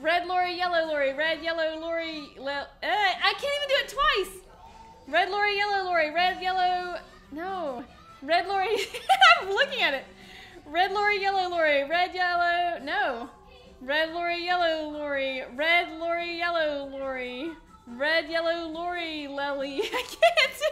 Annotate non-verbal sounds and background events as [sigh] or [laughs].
Red lorry, yellow lorry, red, yellow lorry. Le- uh, I can't even do it twice. Red lorry, yellow lorry, red, yellow. No. Red lorry. [laughs] I'm looking at it. Red lorry, yellow lorry, red, yellow. No. Red lorry, yellow lorry, red lorry, yellow lorry, red, yellow lorry. lelly. [laughs] I can't do